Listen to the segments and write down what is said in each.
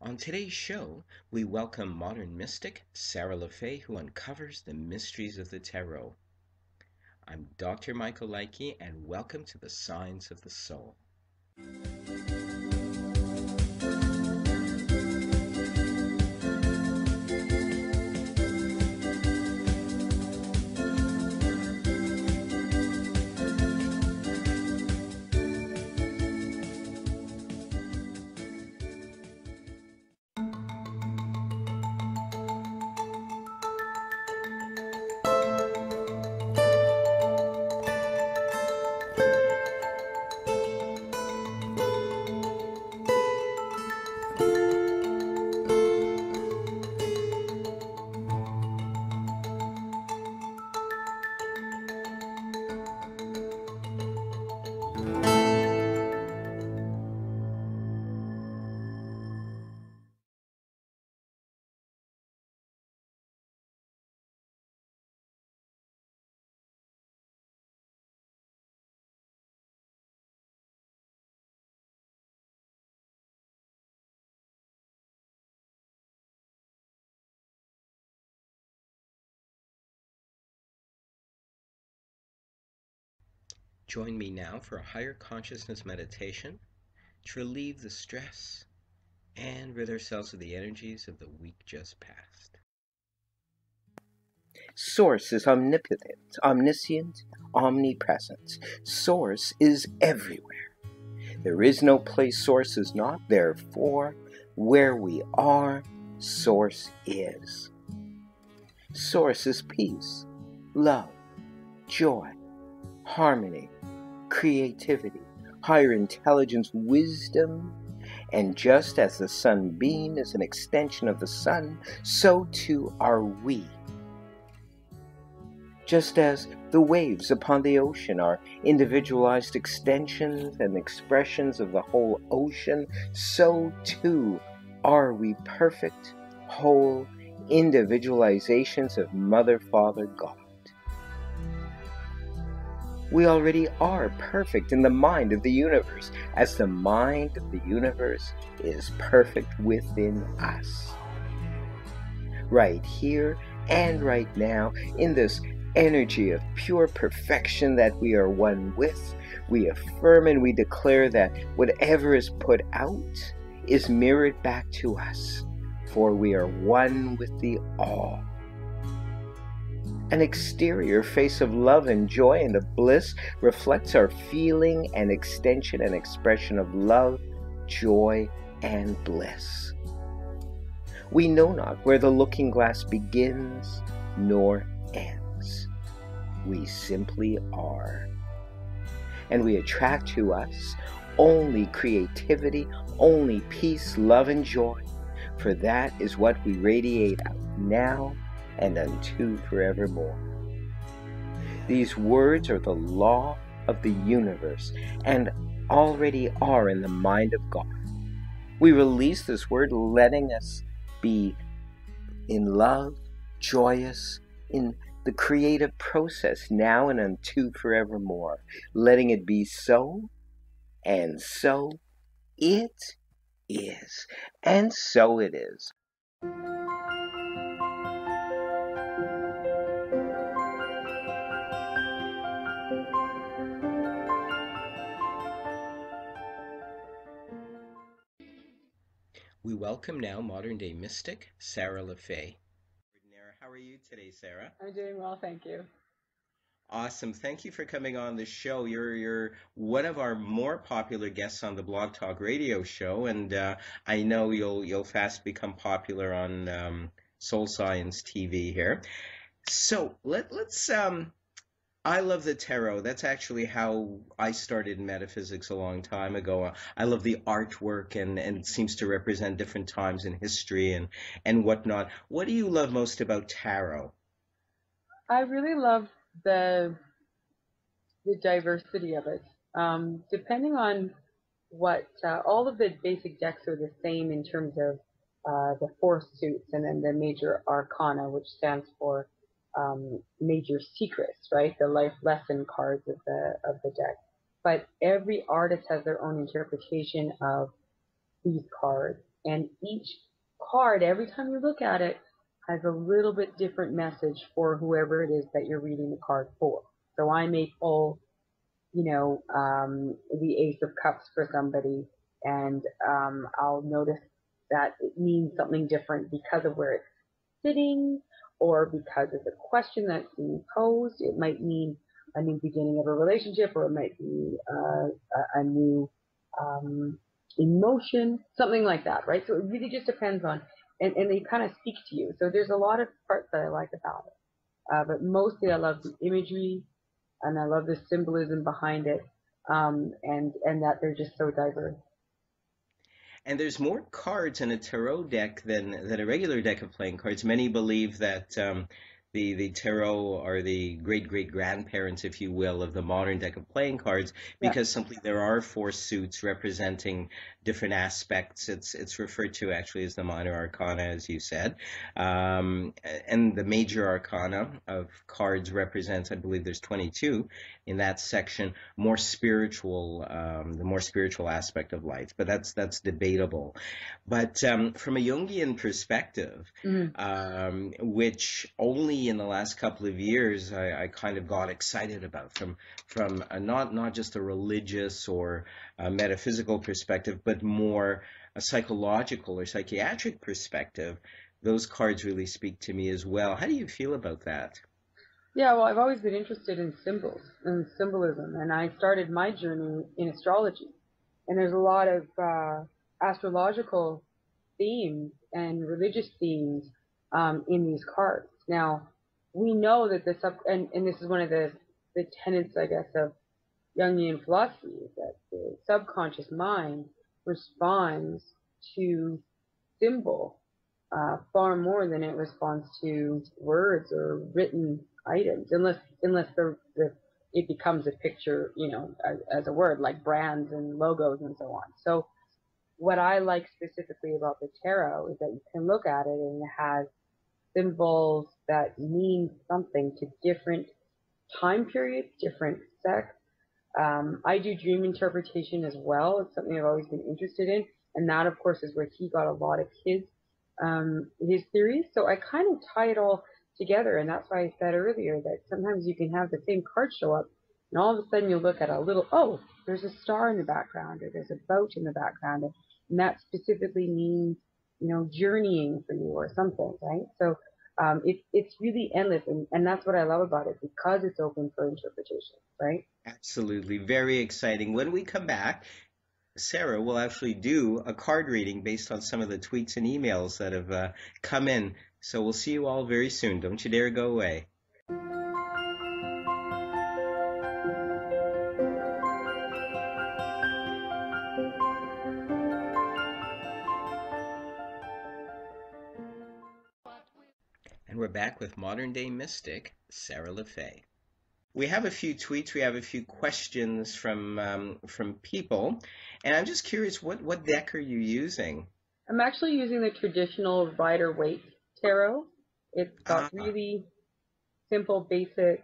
On today's show, we welcome modern mystic Sara LeFae, who uncovers the mysteries of the tarot. I'm Dr. Michael Likey, and welcome to the Science of the Soul. Bye. Join me now for a higher consciousness meditation to relieve the stress and rid ourselves of the energies of the week just past. Source is omnipotent, omniscient, omnipresent. Source is everywhere. There is no place Source is not, therefore, where we are, Source is. Source is peace, love, joy, harmony, creativity, higher intelligence, wisdom. And just as the sunbeam is an extension of the sun, so too are we. Just as the waves upon the ocean are individualized extensions and expressions of the whole ocean, so too are we perfect, whole individualizations of Mother, Father, God we already are perfect in the mind of the universe, as the mind of the universe is perfect within us. Right here and right now, in this energy of pure perfection that we are one with, we affirm and we declare that whatever is put out is mirrored back to us, for we are one with the all an exterior face of love and joy and of bliss reflects our feeling and extension and expression of love, joy, and bliss. We know not where the looking glass begins nor ends. We simply are. And we attract to us only creativity, only peace, love, and joy, for that is what we radiate out now and unto forevermore. These words are the law of the universe and already are in the mind of God. We release this word, letting us be in love, joyous, in the creative process now and unto forevermore, letting it be so, and so it is, and so it is. We welcome now modern day mystic Sara LeFae. How are you today, Sara? I'm doing well, thank you. Awesome. Thank you for coming on the show. You're you're one of our more popular guests on the Blog Talk Radio show, and uh, I know you'll you'll fast become popular on um, Soul Science TV here. So let let's um, I love the tarot. That's actually how I started metaphysics a long time ago. I love the artwork and, and seems to represent different times in history and, and whatnot. What do you love most about tarot? I really love the the diversity of it. Um, depending on what uh, all of the basic decks are the same in terms of uh, the four suits and then the major arcana, which stands for um, major secrets, right? The life lesson cards of the of the deck. But every artist has their own interpretation of these cards. And each card, every time you look at it, has a little bit different message for whoever it is that you're reading the card for. So I may pull, you know, um, the Ace of Cups for somebody, and um, I'll notice that it means something different because of where it's sitting or because of the question that's being posed. It might mean a new beginning of a relationship or it might be uh, a, a, new um, emotion, something like that, right? So it really just depends on, and, and they kind of speak to you. So there's a lot of parts that I like about it. Uh, but mostly I love the imagery and I love the symbolism behind it um, and, and that they're just so diverse. And there's more cards in a tarot deck than than a regular deck of playing cards. Many believe that um, the the tarot are the great great grandparents, if you will, of the modern deck of playing cards because yeah. simply there are four suits representing different aspects. It's it's referred to actually as the minor arcana, as you said, um, and the major arcana of cards represents, I believe, there's 22 in that section, more spiritual, um, the more spiritual aspect of life. But that's that's debatable. But um, from a Jungian perspective, mm-hmm. Um, which only in the last couple of years I, I kind of got excited about from from a, not not just a religious or a metaphysical perspective, but more a psychological or psychiatric perspective. Those cards really speak to me as well. How do you feel about that? Yeah, well, I've always been interested in symbols and symbolism, and I started my journey in astrology. And there's a lot of uh, astrological themes and religious themes um, in these cards. Now, we know that the sub, and, and this is one of the, the tenets, I guess, of Jungian philosophy, is that the subconscious mind responds to symbol uh, far more than it responds to words or written items, unless unless the, the it becomes a picture, you know, as, as a word like brands and logos and so on. So what I like specifically about the tarot is that you can look at it and it has symbols that mean something to different time periods, different sex. Um, I do dream interpretation as well. It's something I've always been interested in, and that, of course, is where he got a lot of his um, his theories. So I kind of tie it all together, and that's why I said earlier that sometimes you can have the same card show up, and all of a sudden you'll look at a little, oh, there's a star in the background, or there's a boat in the background, and that specifically means, you know, journeying for you or something, right? So um, it, it's really endless, and, and that's what I love about it because it's open for interpretation, right? Absolutely, very exciting. When we come back, Sara will actually do a card reading based on some of the tweets and emails that have uh, come in. So we'll see you all very soon. Don't you dare go away. And we're back with modern day mystic Sara LeFae. We have a few tweets, we have a few questions from um, from people, and I'm just curious, what what deck are you using? I'm actually using the traditional Rider Waite tarot. It's got uh, really simple, basic,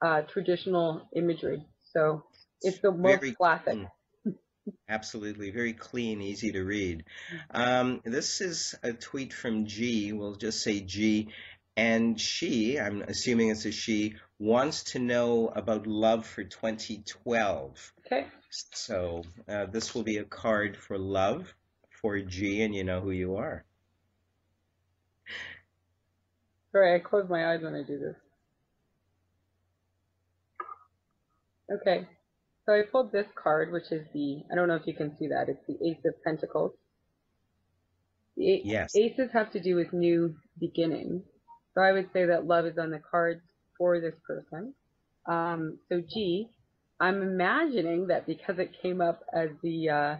uh, traditional imagery. So it's the most classic. Clean. Absolutely, very clean, easy to read. Um, this is a tweet from G. We'll just say G, and she, I'm assuming it's a she, wants to know about love for 2012. Okay. So uh, this will be a card for love for G, and you know who you are. Sorry, I close my eyes when I do this. Okay, so I pulled this card, which is the, I don't know if you can see that, it's the Ace of Pentacles. The yes. Aces have to do with new beginnings. So I would say that love is on the cards for this person. Um, so G, I'm imagining that because it came up as the uh,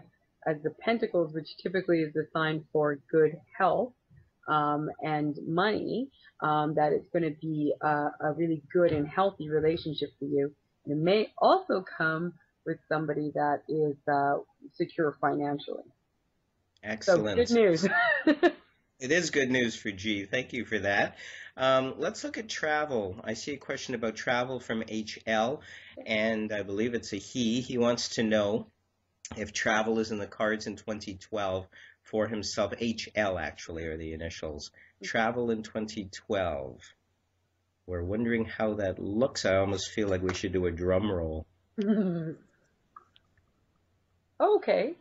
as the Pentacles, which typically is the sign for good health um, and money, um, that it's going to be a, a, really good and healthy relationship for you. And it may also come with somebody that is uh, secure financially. Excellent. So good news. it is good news for G. Thank you for that. Um, let's look at travel. I see a question about travel from HL, and I believe it's a he. He wants to know if travel is in the cards in 2012 for himself. HL actually are the initials. Travel in 2012. We're wondering how that looks. I almost feel like we should do a drum roll. okay.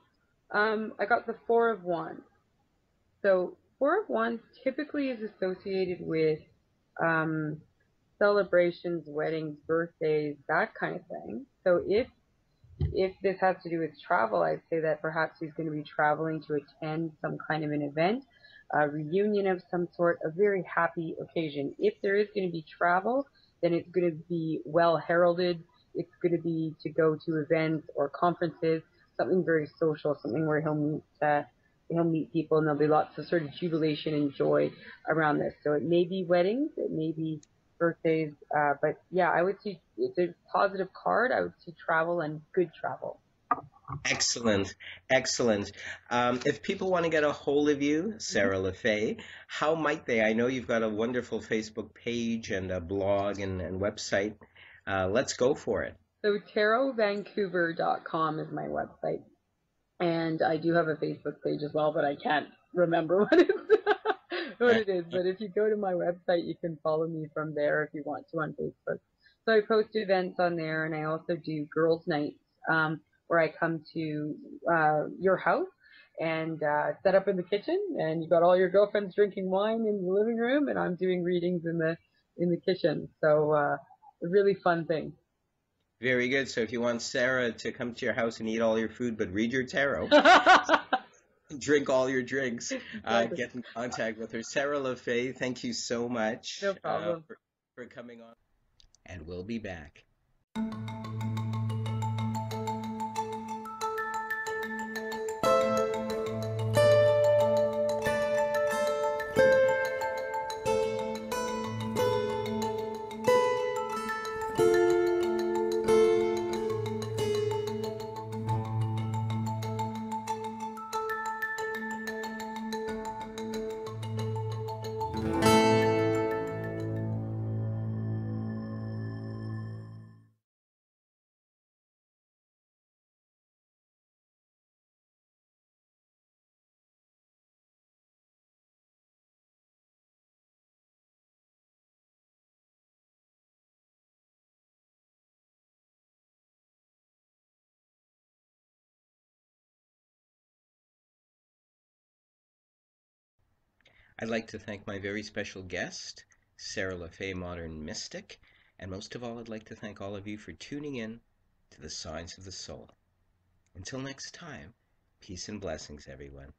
Um, I got the Four of Wands. So Four of Wands typically is associated with um, celebrations, weddings, birthdays, that kind of thing. So if if this has to do with travel, I'd say that perhaps he's going to be traveling to attend some kind of an event, a reunion of some sort, a very happy occasion. If there is going to be travel, then it's going to be well heralded. It's going to be to go to events or conferences, something very social, something where he'll meet uh, he'll meet people, and there'll be lots of sort of jubilation and joy around this. So it may be weddings, it may be birthdays. Uh, but yeah, I would see it's a positive card. I would see travel and good travel. Excellent, excellent. Um, if people want to get a hold of you, Sara mm-hmm. How might they? I know you've got a wonderful Facebook page and a blog and, and website. Uh, let's go for it. So tarotvancouver.com is my website. And I do have a Facebook page as well, but I can't remember what it's what it is. But if you go to my website, you can follow me from there if you want to on Facebook. So I post events on there, and I also do girls' nights um, where I come to uh, your house and uh, set up in the kitchen, and you've got all your girlfriends drinking wine in the living room, and I'm doing readings in the in the kitchen. So uh, a really fun thing. Very good. So if you want Sara to come to your house and eat all your food but read your tarot, drink all your drinks. Uh, get in contact with her. Sara LeFae, thank you so much no uh, for, for coming on. And we'll be back. I'd like to thank my very special guest, Sara LeFae, Modern Mystic, and most of all, I'd like to thank all of you for tuning in to the Science of the Soul. Until next time, peace and blessings, everyone.